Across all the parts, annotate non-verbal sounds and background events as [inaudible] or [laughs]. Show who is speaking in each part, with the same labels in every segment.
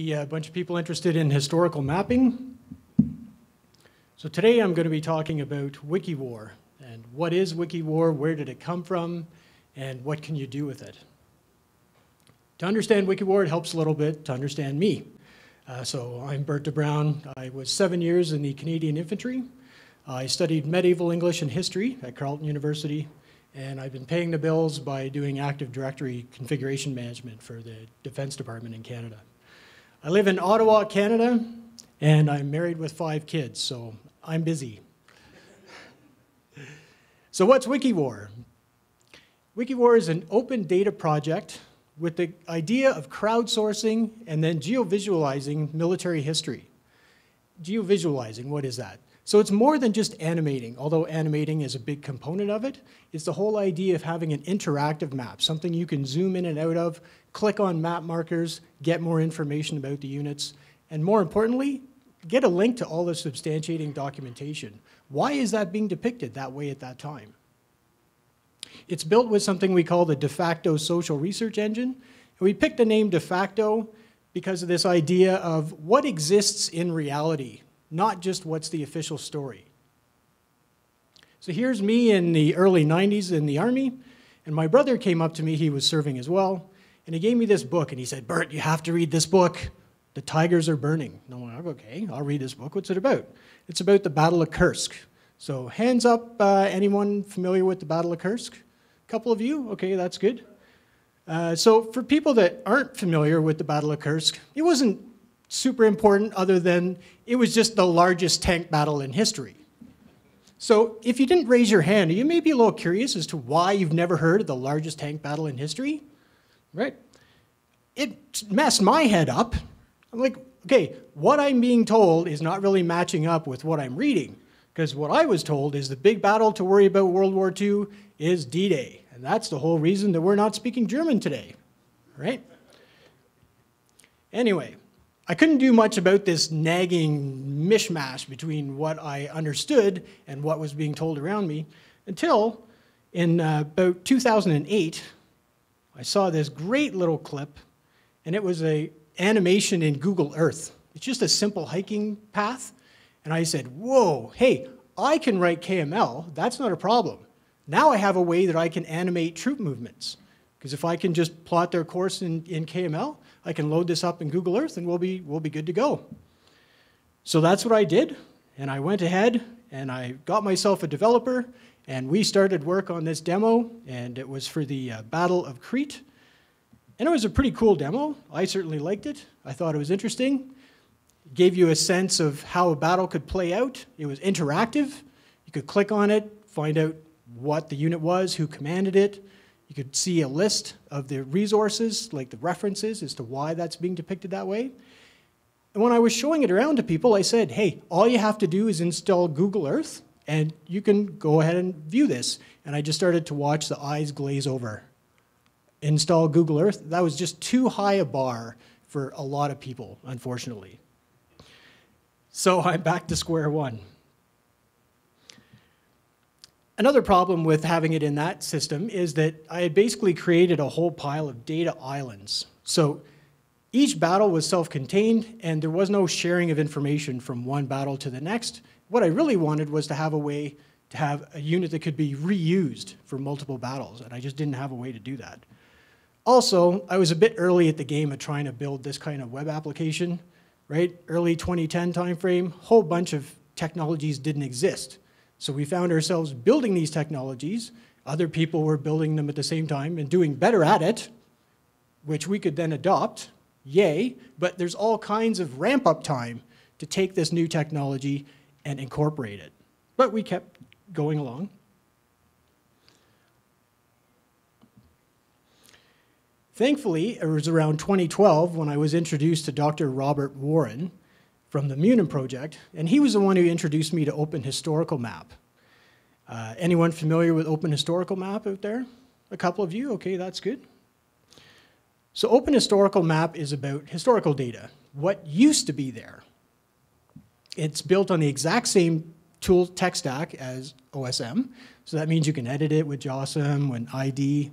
Speaker 1: a bunch of people interested in historical mapping. So today I'm going to be talking about WikiWar and what is WikiWar, where did it come from, and what can you do with it. To understand WikiWar, it helps a little bit to understand me. Uh, so I'm Bert de Bruin. I was seven years in the Canadian Infantry. I studied medieval English and history at Carleton University, and I've been paying the bills by doing Active Directory configuration management for the Defense Department in Canada. I live in Ottawa, Canada, and I'm married with five kids, so I'm busy. so what's WikiWar? WikiWar is an open data project with the idea of crowdsourcing and then geovisualizing military history. Geovisualizing, what is that? So it's more than just animating, although animating is a big component of it. It's the whole idea of having an interactive map, something you can zoom in and out of, click on map markers, get more information about the units, and more importantly, get a link to all the substantiating documentation. Why is that being depicted that way at that time? It's built with something we call the de facto social research engine. And we picked the name de facto because of this idea of what exists in reality not just what's the official story. So here's me in the early 90s in the Army, and my brother came up to me, he was serving as well, and he gave me this book, and he said, Bert, you have to read this book. The Tigers Are Burning. And I'm like, okay, I'll read this book. What's it about? It's about the Battle of Kursk. So hands up, uh, anyone familiar with the Battle of Kursk? A couple of you? Okay, that's good. Uh, so for people that aren't familiar with the Battle of Kursk, it wasn't super important other than it was just the largest tank battle in history. So if you didn't raise your hand, you may be a little curious as to why you've never heard of the largest tank battle in history, right? It messed my head up. I'm like, okay, what I'm being told is not really matching up with what I'm reading. Because what I was told is the big battle to worry about World War II is D-Day. And that's the whole reason that we're not speaking German today, right? Anyway, I couldn't do much about this nagging mishmash between what I understood and what was being told around me until in uh, about 2008, I saw this great little clip, and it was a animation in Google Earth. It's just a simple hiking path, and I said, whoa, hey, I can write KML, that's not a problem. Now I have a way that I can animate troop movements. Because if I can just plot their course in, in KML, I can load this up in Google Earth and we'll be, we'll be good to go. So that's what I did. And I went ahead and I got myself a developer and we started work on this demo and it was for the uh, Battle of Crete. And it was a pretty cool demo. I certainly liked it. I thought it was interesting. It gave you a sense of how a battle could play out. It was interactive. You could click on it, find out what the unit was, who commanded it, you could see a list of the resources, like the references as to why that's being depicted that way. And when I was showing it around to people, I said, hey, all you have to do is install Google Earth, and you can go ahead and view this. And I just started to watch the eyes glaze over. Install Google Earth, that was just too high a bar for a lot of people, unfortunately. So I'm back to square one. Another problem with having it in that system is that I had basically created a whole pile of data islands. So each battle was self-contained and there was no sharing of information from one battle to the next. What I really wanted was to have a way to have a unit that could be reused for multiple battles, and I just didn't have a way to do that. Also, I was a bit early at the game of trying to build this kind of web application, right? Early 2010 timeframe, whole bunch of technologies didn't exist. So we found ourselves building these technologies. Other people were building them at the same time and doing better at it, which we could then adopt, yay, but there's all kinds of ramp up time to take this new technology and incorporate it. But we kept going along. Thankfully, it was around 2012 when I was introduced to Dr. Robert Warren, from the Muninn project, and he was the one who introduced me to Open Historical Map. Uh, anyone familiar with Open Historical Map out there? A couple of you? Okay, that's good. So Open Historical Map is about historical data, what used to be there. It's built on the exact same tool tech stack as OSM, so that means you can edit it with JOSM with ID.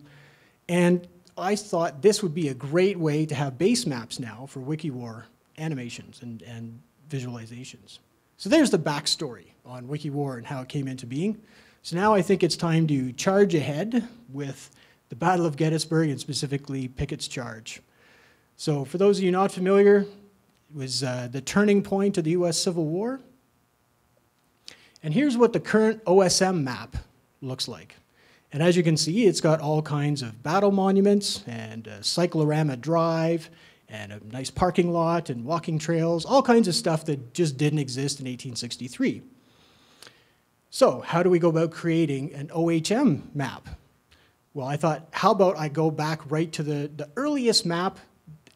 Speaker 1: And I thought this would be a great way to have base maps now for WikiWar animations and, and visualizations. So there's the backstory on WikiWar and how it came into being. So now I think it's time to charge ahead with the Battle of Gettysburg and specifically Pickett's Charge. So for those of you not familiar, it was uh, the turning point of the US Civil War. And here's what the current OSM map looks like. And as you can see, it's got all kinds of battle monuments and a cyclorama drive and a nice parking lot and walking trails, all kinds of stuff that just didn't exist in 1863. So how do we go about creating an OHM map? Well, I thought, how about I go back right to the, the earliest map,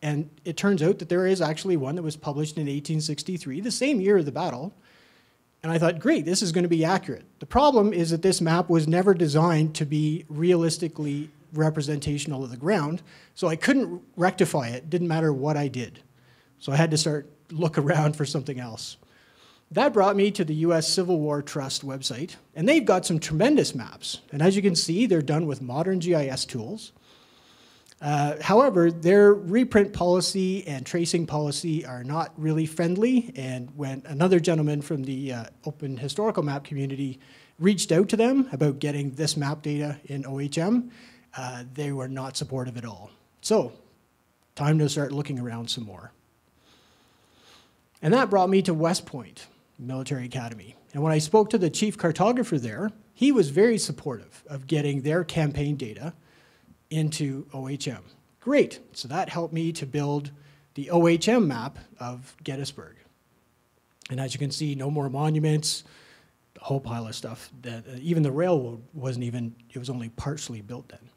Speaker 1: and it turns out that there is actually one that was published in 1863, the same year of the battle. And I thought, great, this is going to be accurate. The problem is that this map was never designed to be realistically representational of the ground, so I couldn't rectify it, didn't matter what I did. So I had to start look around for something else. That brought me to the US Civil War Trust website, and they've got some tremendous maps. And as you can see, they're done with modern GIS tools. Uh, however, their reprint policy and tracing policy are not really friendly, and when another gentleman from the uh, Open Historical Map community reached out to them about getting this map data in OHM, uh, they were not supportive at all. So, time to start looking around some more. And that brought me to West Point Military Academy. And when I spoke to the chief cartographer there, he was very supportive of getting their campaign data into OHM. Great. So that helped me to build the OHM map of Gettysburg. And as you can see, no more monuments, a whole pile of stuff. That, uh, even the railroad wasn't even, it was only partially built then.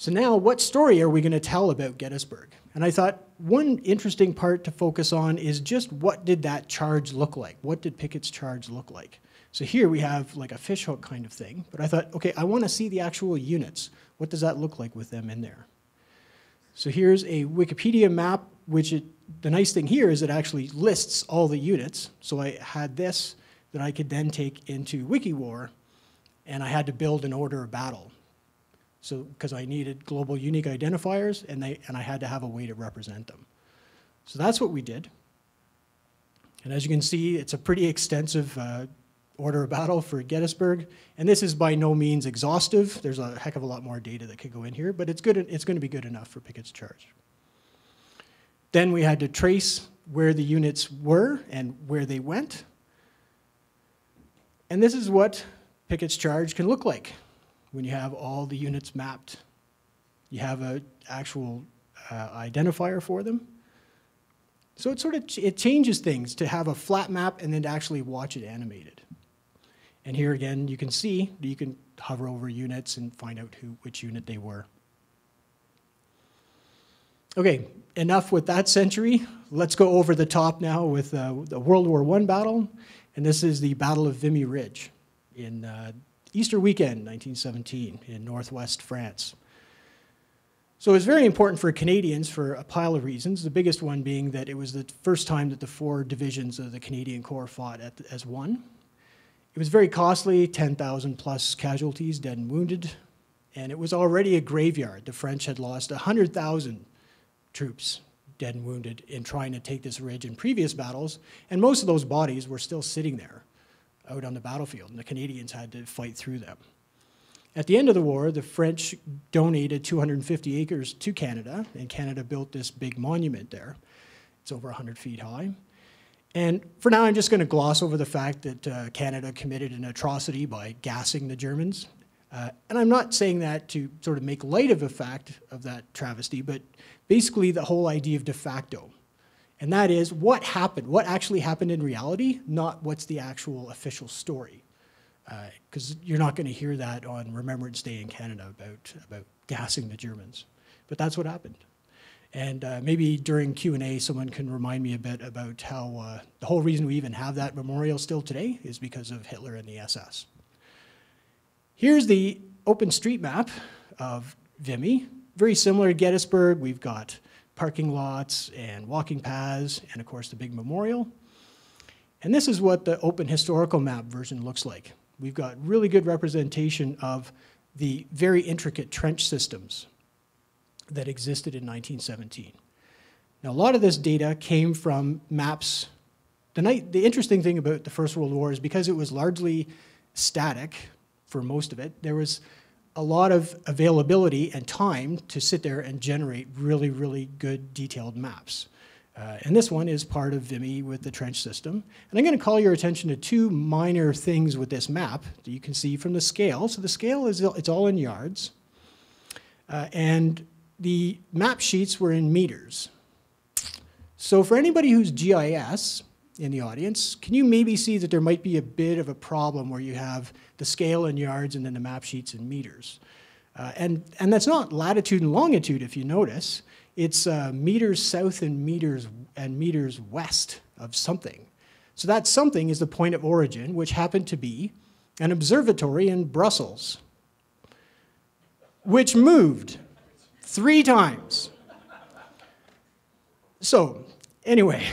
Speaker 1: So now, what story are we going to tell about Gettysburg? And I thought one interesting part to focus on is just what did that charge look like? What did Pickett's charge look like? So here we have like a fishhook kind of thing, but I thought, okay, I want to see the actual units. What does that look like with them in there? So here's a Wikipedia map, which it, the nice thing here is it actually lists all the units. So I had this that I could then take into WikiWar, and I had to build an order of battle. So, because I needed global unique identifiers and, they, and I had to have a way to represent them. So that's what we did. And as you can see, it's a pretty extensive uh, order of battle for Gettysburg. And this is by no means exhaustive. There's a heck of a lot more data that could go in here, but it's, good, it's going to be good enough for Pickett's charge. Then we had to trace where the units were and where they went. And this is what Pickett's charge can look like when you have all the units mapped. You have an actual uh, identifier for them. So it sort of ch it changes things to have a flat map and then to actually watch it animated. And here again, you can see you can hover over units and find out who which unit they were. Okay, enough with that century. Let's go over the top now with uh, the World War I battle, and this is the Battle of Vimy Ridge in uh, Easter weekend, 1917, in northwest France. So it was very important for Canadians for a pile of reasons, the biggest one being that it was the first time that the four divisions of the Canadian Corps fought as one. It was very costly, 10,000 plus casualties, dead and wounded, and it was already a graveyard. The French had lost 100,000 troops, dead and wounded, in trying to take this ridge in previous battles, and most of those bodies were still sitting there out on the battlefield, and the Canadians had to fight through them. At the end of the war, the French donated 250 acres to Canada, and Canada built this big monument there. It's over 100 feet high. And for now, I'm just going to gloss over the fact that uh, Canada committed an atrocity by gassing the Germans. Uh, and I'm not saying that to sort of make light of the fact of that travesty, but basically the whole idea of de facto. And that is what happened, what actually happened in reality, not what's the actual official story. Because uh, you're not going to hear that on Remembrance Day in Canada about, about gassing the Germans. But that's what happened. And uh, maybe during Q&A, someone can remind me a bit about how uh, the whole reason we even have that memorial still today is because of Hitler and the SS. Here's the open street map of Vimy. Very similar to Gettysburg. We've got parking lots and walking paths, and of course the big memorial. And this is what the open historical map version looks like. We've got really good representation of the very intricate trench systems that existed in 1917. Now, a lot of this data came from maps. The, night, the interesting thing about the First World War is because it was largely static for most of it, there was a lot of availability and time to sit there and generate really, really good detailed maps. Uh, and this one is part of Vimy with the trench system. And I'm going to call your attention to two minor things with this map that you can see from the scale. So the scale is it's all in yards. Uh, and the map sheets were in meters. So for anybody who's GIS in the audience, can you maybe see that there might be a bit of a problem where you have the scale in yards and then the map sheets in meters? Uh, and, and that's not latitude and longitude, if you notice. It's uh, meters south and meters and meters west of something. So that something is the point of origin, which happened to be an observatory in Brussels, which moved three times. So, anyway,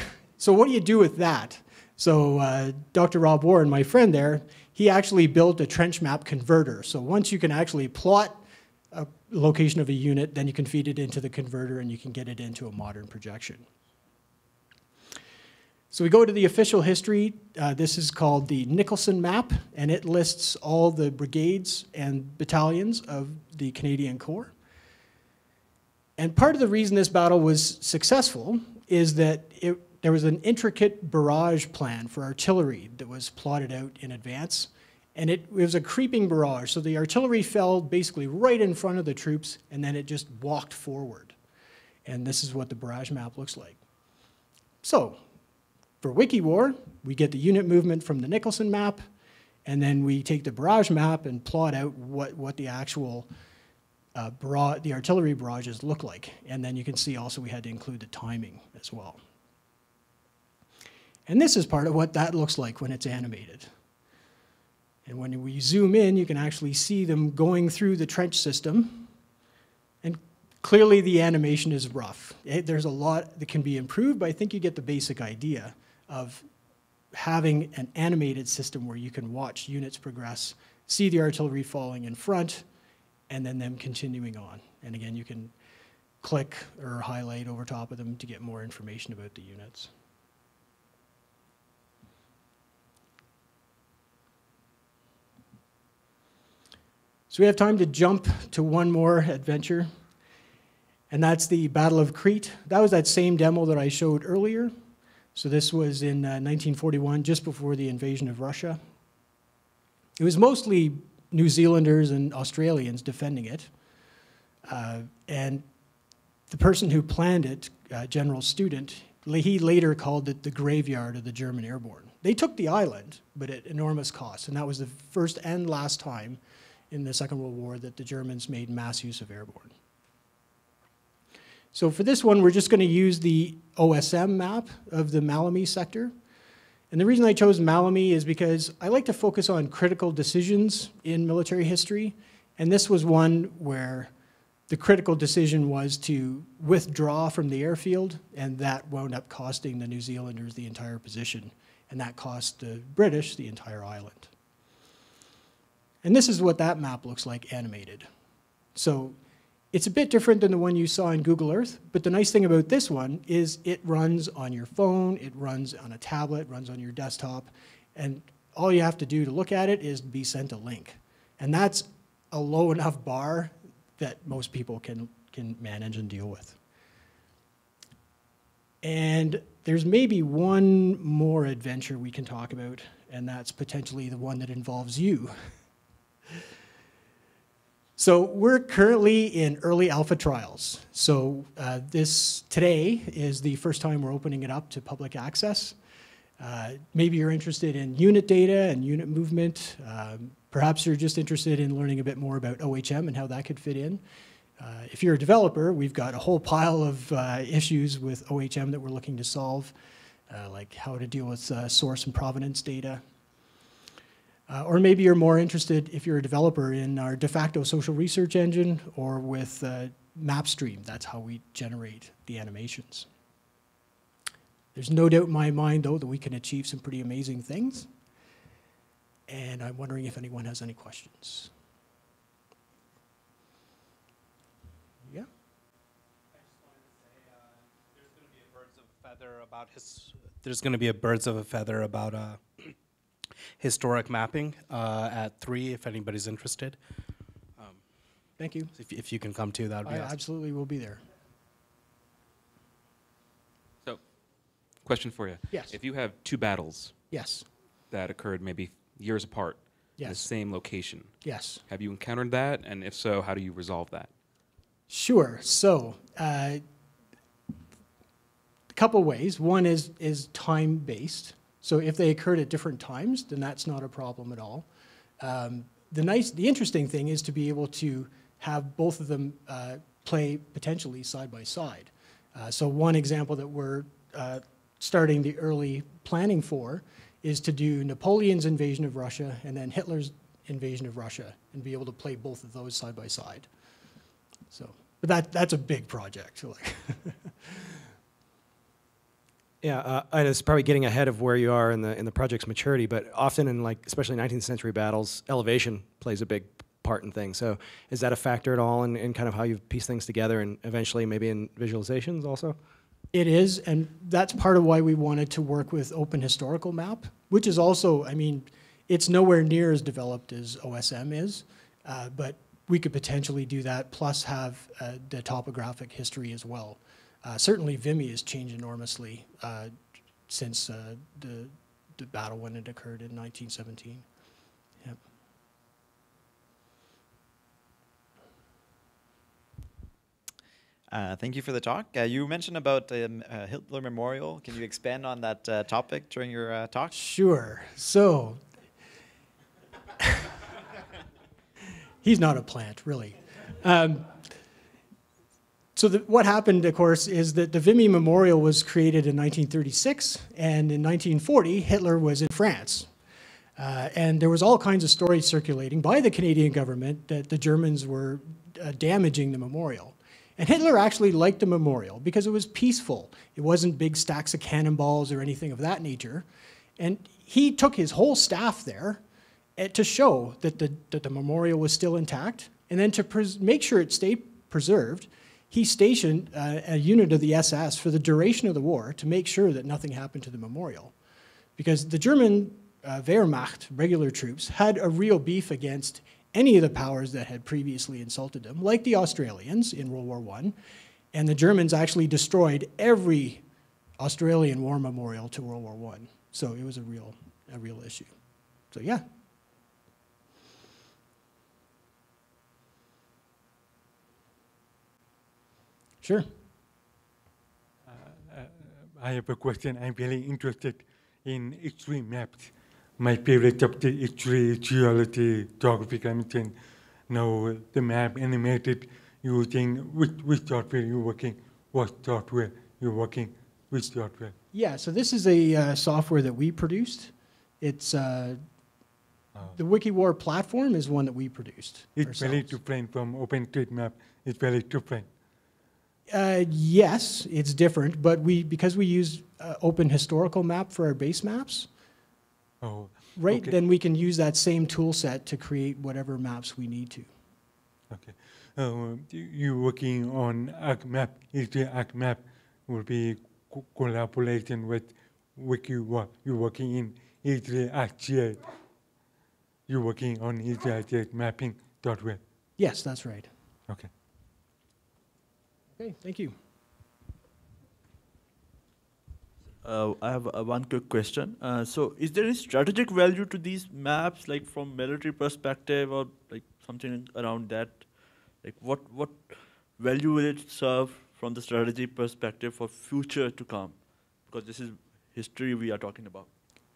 Speaker 1: so what do you do with that? So, uh, Dr. Rob Warren, my friend there, he actually built a trench map converter. So, once you can actually plot a location of a unit, then you can feed it into the converter and you can get it into a modern projection. So we go to the official history. Uh, this is called the Nicholson map, and it lists all the brigades and battalions of the Canadian Corps. And part of the reason this battle was successful is that it, there was an intricate barrage plan for artillery that was plotted out in advance. And it, it, was a creeping barrage. So the artillery fell basically right in front of the troops, and then it just walked forward. And this is what the barrage map looks like. So for WikiWar, we get the unit movement from the Nicholson map, and then we take the barrage map and plot out what, what the actual uh, the artillery barrages look like. And then you can see also we had to include the timing as well. And this is part of what that looks like when it's animated. And when we zoom in, you can actually see them going through the trench system. And clearly the animation is rough. It, there's a lot that can be improved, but I think you get the basic idea of having an animated system where you can watch units progress, see the artillery falling in front, and then them continuing on. And again, you can click or highlight over top of them to get more information about the units. So we have time to jump to one more adventure, and that's the Battle of Crete. That was that same demo that I showed earlier. So this was in uh, 1941, just before the invasion of Russia. It was mostly New Zealanders and Australians defending it. Uh, and the person who planned it, uh, General Student, he later called it the graveyard of the German airborne. They took the island, but at enormous cost, and that was the first and last time in the Second World War that the Germans made mass use of airborne. So for this one, we're just going to use the OSM map of the Maleme sector. And the reason I chose Maleme is because I like to focus on critical decisions in military history. And this was one where the critical decision was to withdraw from the airfield, and that wound up costing the New Zealanders the entire position. And that cost the British the entire island. And this is what that map looks like animated. So it's a bit different than the one you saw in Google Earth, but the nice thing about this one is it runs on your phone, it runs on a tablet, runs on your desktop, and all you have to do to look at it is be sent a link. And that's a low enough bar that most people can, can manage and deal with. And there's maybe one more adventure we can talk about, and that's potentially the one that involves you. [laughs] So we're currently in early alpha trials. So uh, this today is the first time we're opening it up to public access. Uh, maybe you're interested in unit data and unit movement. Um, perhaps you're just interested in learning a bit more about OHM and how that could fit in. Uh, if you're a developer, we've got a whole pile of uh, issues with OHM that we're looking to solve, uh, like how to deal with uh, source and provenance data, uh, or maybe you're more interested, if you're a developer, in our de facto social research engine or with uh, MapStream. That's how we generate the animations. There's no doubt in my mind, though, that we can achieve some pretty amazing things. And I'm wondering if anyone has any questions. Yeah?
Speaker 2: Uh, there's going to be a birds of a feather about his. There's going to be a birds of a feather about uh, historic mapping uh, at three. If anybody's interested,
Speaker 1: Thank you.
Speaker 2: if, if you can come too, that would be
Speaker 1: I
Speaker 2: awesome.
Speaker 1: absolutely will be there.
Speaker 3: So, question for you.
Speaker 1: Yes.
Speaker 3: If you have two battles
Speaker 1: Yes,
Speaker 3: that occurred maybe years apart in the same location,
Speaker 1: yes.
Speaker 3: have you encountered that? And if so, how do you resolve that?
Speaker 1: Sure. So, uh, a couple ways. One is is time based. So if they occurred at different times, then that's not a problem at all. Um, the nice, the interesting thing is to be able to have both of them uh, play potentially side by side. Uh, so one example that we're uh, starting the early planning for is to do Napoleon's invasion of Russia and then Hitler's invasion of Russia, and be able to play both of those side by side. So, but that, that's a big project. Like, [laughs]
Speaker 4: Yeah, uh, and it's probably getting ahead of where you are in the in the project's maturity. But often in like especially 19th century battles, elevation plays a big part in things. So is that a factor at all in, in kind of how you piece things together and eventually maybe in visualizations also?
Speaker 1: it is, and that's part of why we wanted to work with Open Historical Map, which is also, I mean, it's nowhere near as developed as OSM is, uh, but we could potentially do that, plus have uh, the topographic history as well. Uh, certainly, Vimy has changed enormously uh, since uh, the, the battle when it occurred in 1917. Yep.
Speaker 5: Uh, thank you for the talk. Uh, you mentioned about um, uh, Hitler Memorial. Can you expand on that uh, topic during your uh, talk?
Speaker 1: Sure. So, [laughs] he's not a plant, really. Um, so, the, what happened, of course, is that the Vimy Memorial was created in 1936, and in 1940, Hitler was in France. Uh, and there was all kinds of stories circulating by the Canadian government that the Germans were uh, damaging the memorial. And Hitler actually liked the memorial because it was peaceful. It wasn't big stacks of cannonballs or anything of that nature. And he took his whole staff there eh, to show that the, that the memorial was still intact. And then to make sure it stayed preserved, he stationed uh, a unit of the SS for the duration of the war to make sure that nothing happened to the memorial. Because the German uh, Wehrmacht, regular troops, had a real beef against any of the powers that had previously insulted them, like the Australians in World War I. And the Germans actually destroyed every Australian war memorial to World War I. So it was a real, a real issue. So yeah. Sure.
Speaker 6: I have a question. I'm really interested in X-ray maps. My favorite subject is X-ray, geology, geography, climate change. Now the map animated using which, which software you're working, what software you're working, which software.
Speaker 1: Yeah, so this is a uh, software that we produced. It's uh, the WikiWar platform is one that we produced.
Speaker 6: It's very different from OpenStreetMap. It's very different.
Speaker 1: Uh, yes, it's different, but we because we use uh, Open Historical Map for our base maps,
Speaker 6: Oh,
Speaker 1: right?
Speaker 6: Okay.
Speaker 1: Then we can use that same tool set to create whatever maps we need to.
Speaker 6: okay. Uh, you- you working on ArcMap, is the ArcMap will be co- collaboration with WikiWar. You're working in Esri ArcGIS. You're working on Esri ArcGIS mapping software.
Speaker 1: Yes, that's right.
Speaker 6: Okay.
Speaker 1: Okay, thank you.
Speaker 7: Uh, I have uh, one quick question. Uh, so, is there any strategic value to these maps, like from military perspective, or like something around that? Like, what what value will it serve from the strategy perspective for future to come? Because this is history we are talking about.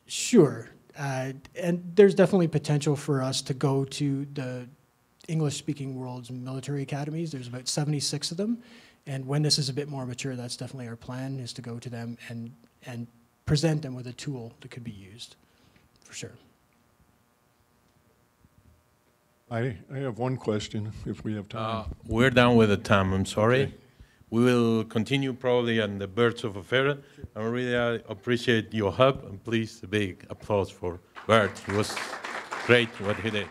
Speaker 1: Sure. Uh, and there's definitely potential for us to go to the English speaking world's military academies. There's about 76 of them. And when this is a bit more mature, that's definitely our plan is to go to them and, and present them with a tool that could be used for sure.
Speaker 8: I, I have one question, if we have
Speaker 9: Uh,
Speaker 8: time.
Speaker 9: We're done with the time, I'm sorry.
Speaker 8: Okay.
Speaker 9: We will continue probably on the Birds of a Feather. I really uh, appreciate your help, and please, a big applause for Bert. It was great what he did.